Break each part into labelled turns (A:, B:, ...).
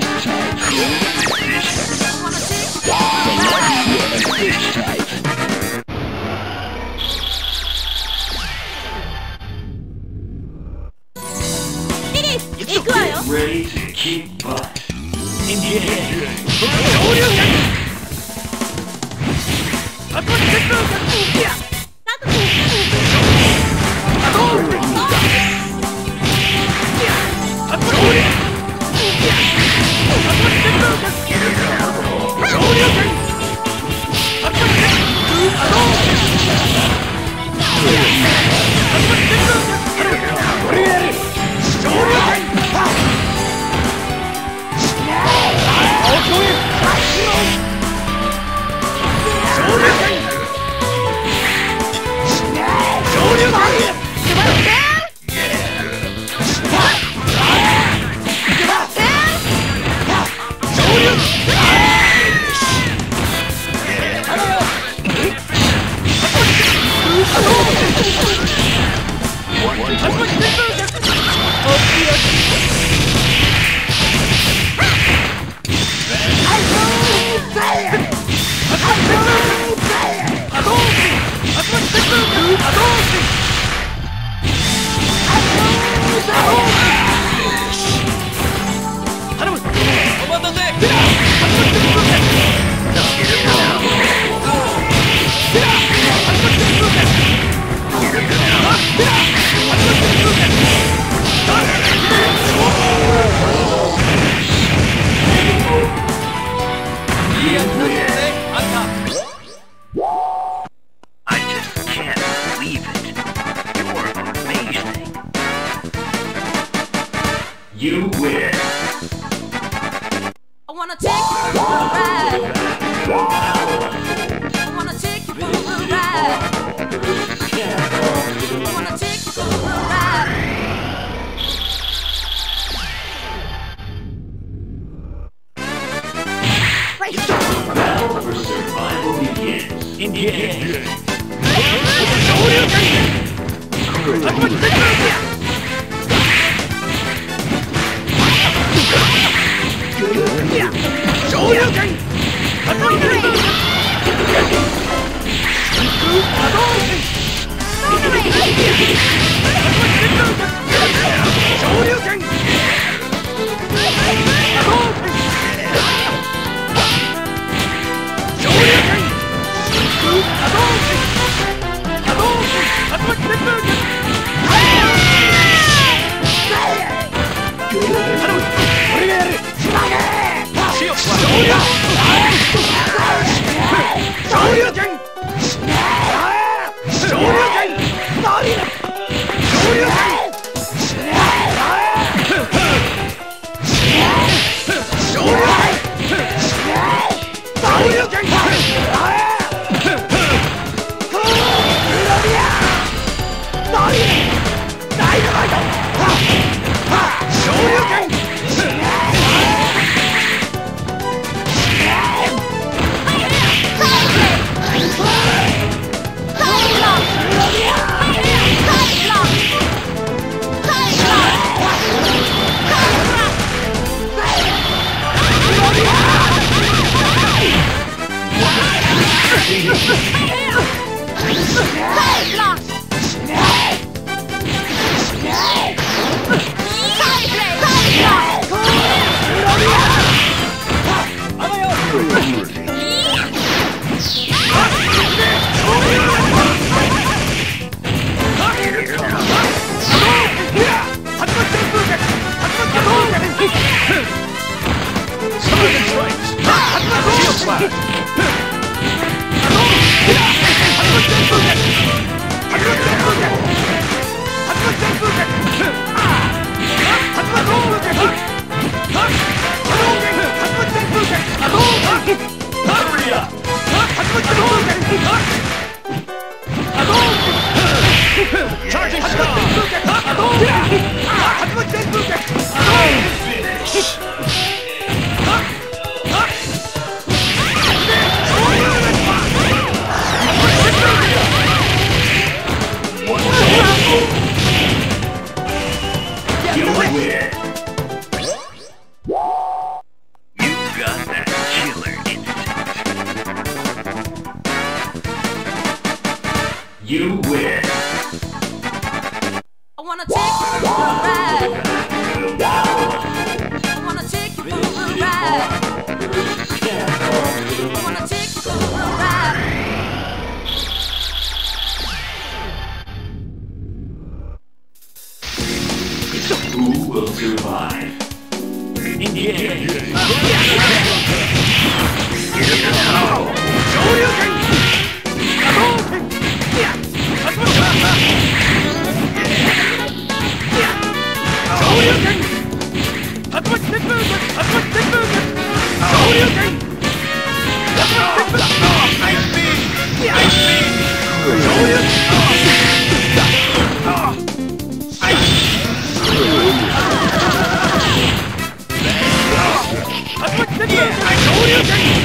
A: fish type.
B: The lights were a
A: fish type.
C: なぜ
D: こ
B: んな
C: こと!? Oh, 剑海首领。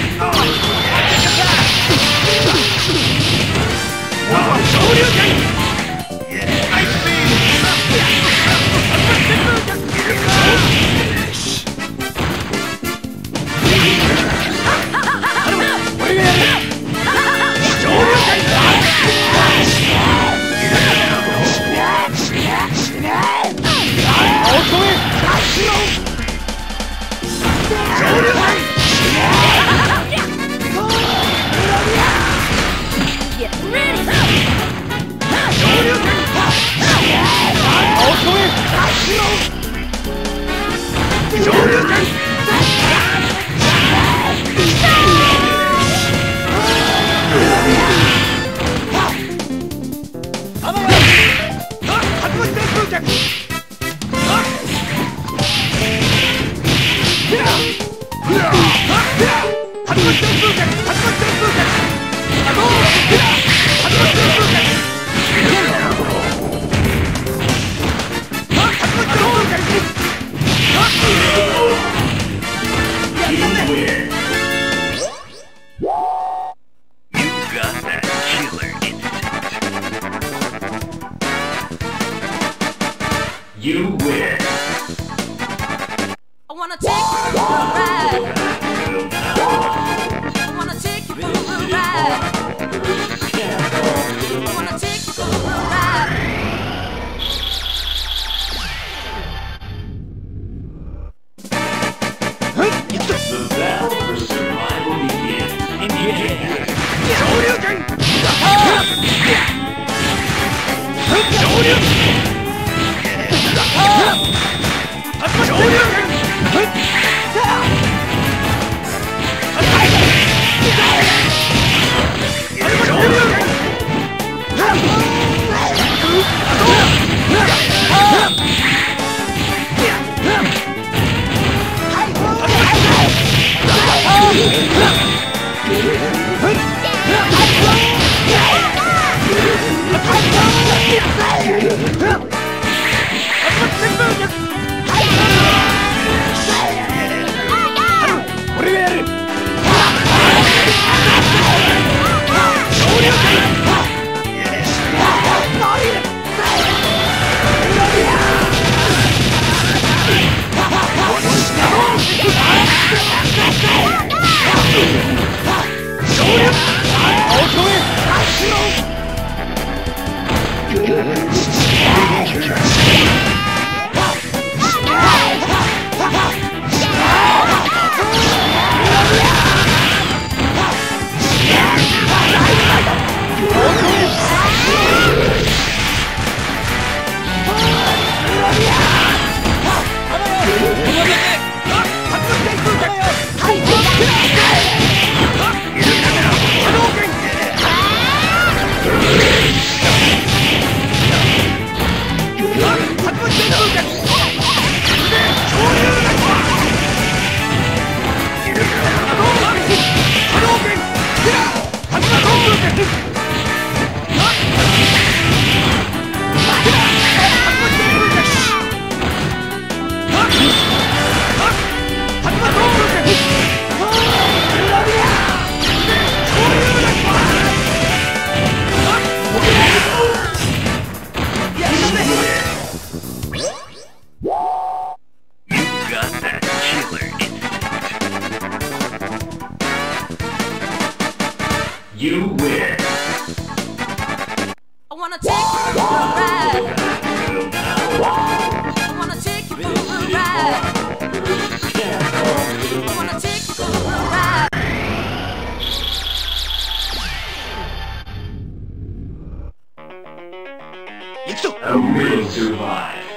C: Your
A: to live.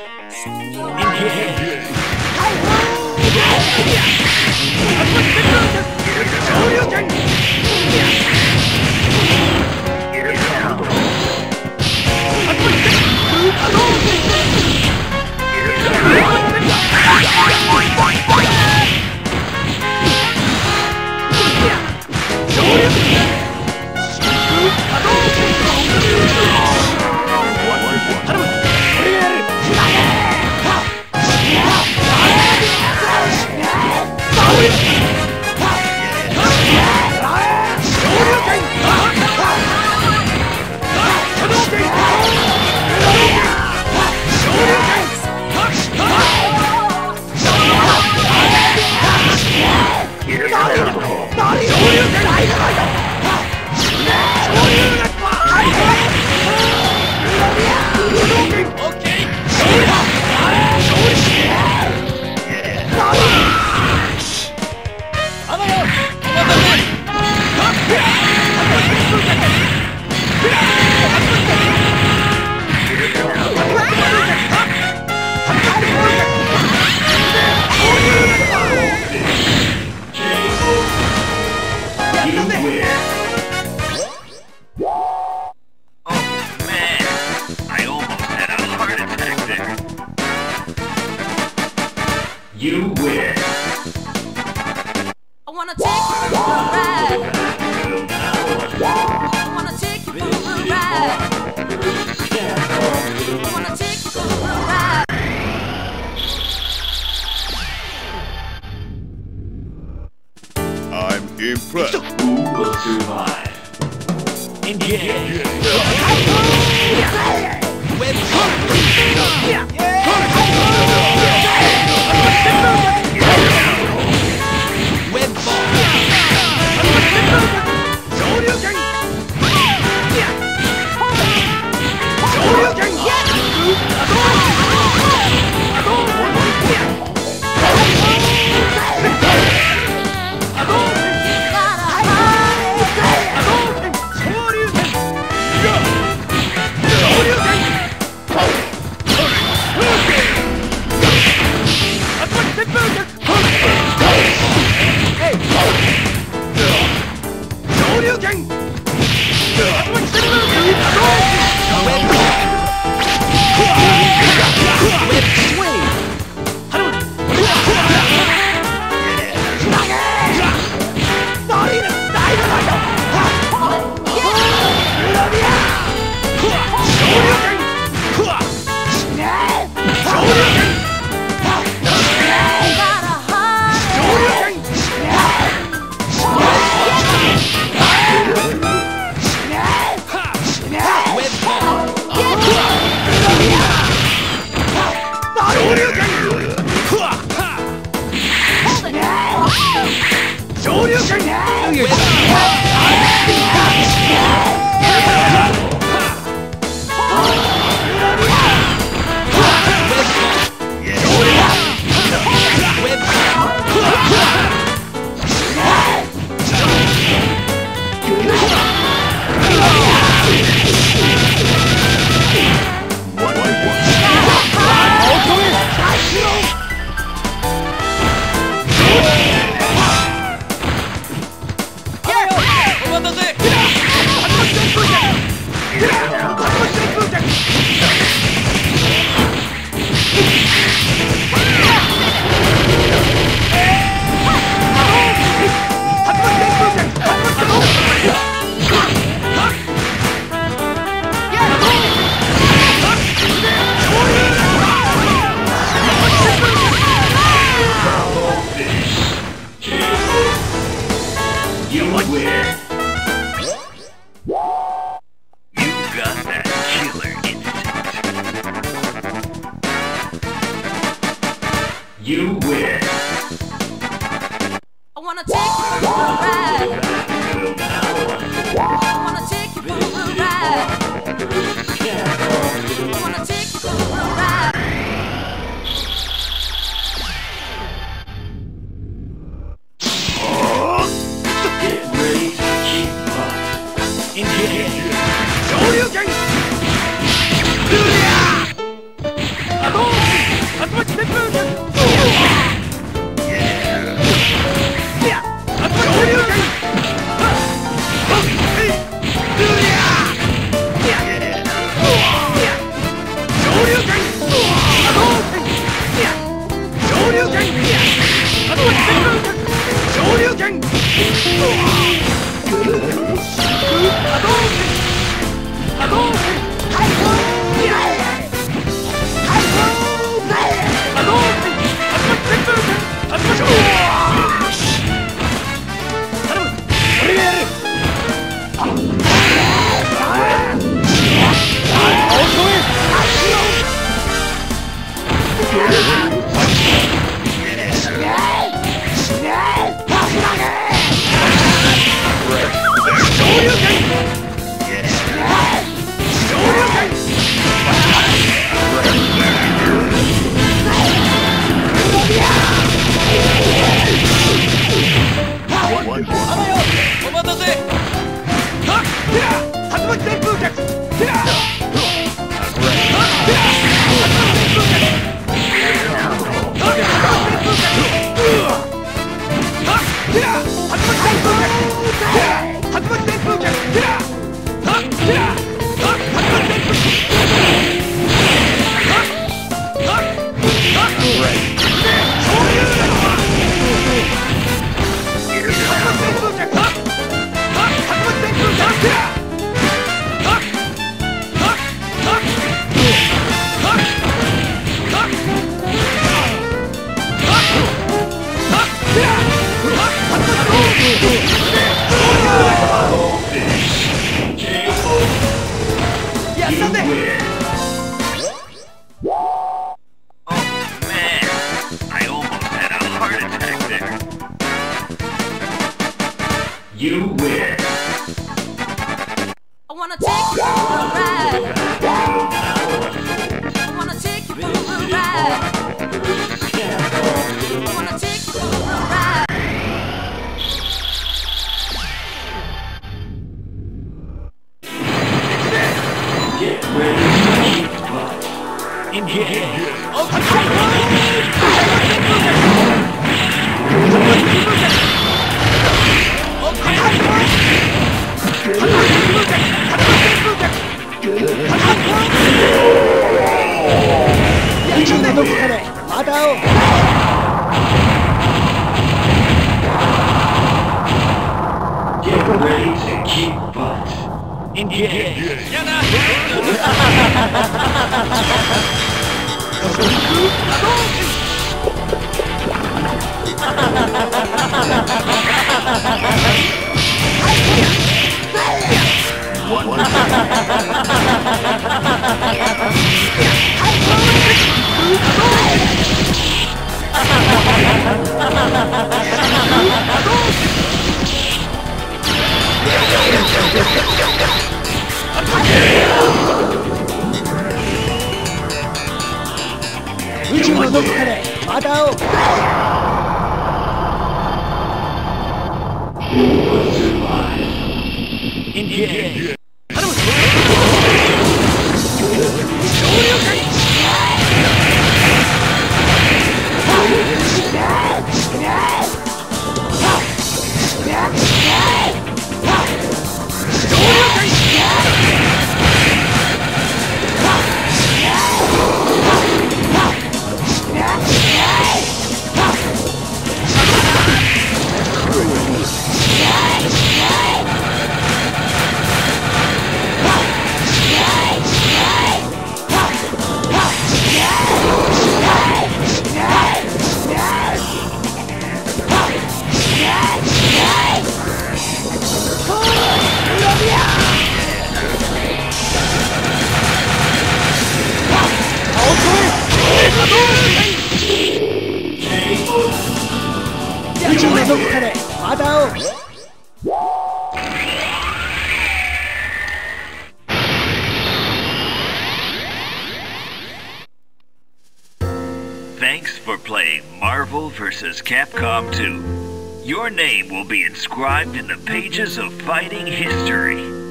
A: play Marvel vs. Capcom 2. Your name will be inscribed in the pages of fighting history.